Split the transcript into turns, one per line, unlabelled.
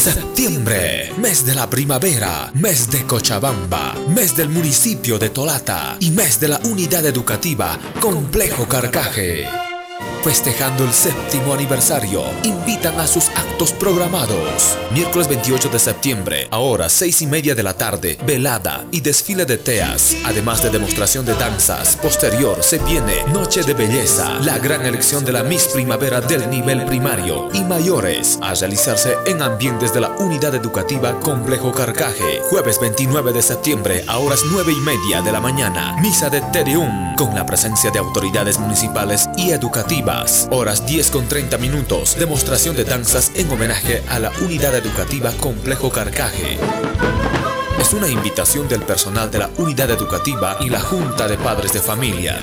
Septiembre, mes de la primavera, mes de Cochabamba, mes del municipio de Tolata y mes de la unidad educativa Complejo Carcaje festejando el séptimo aniversario, invitan a sus actos programados. Miércoles 28 de septiembre, ahora 6 y media de la tarde, velada y desfile de teas, además de demostración de danzas. Posterior se viene Noche de Belleza, la gran elección de la Miss Primavera del nivel primario y mayores, a realizarse en ambientes de la Unidad Educativa Complejo Carcaje. Jueves 29 de septiembre, a horas 9 y media de la mañana, misa de Tedeum, con la presencia de autoridades municipales y educativas Horas 10 con 30 minutos. Demostración de danzas en homenaje a la Unidad Educativa Complejo Carcaje. Es una invitación del personal de la Unidad Educativa y la Junta de Padres de Familia.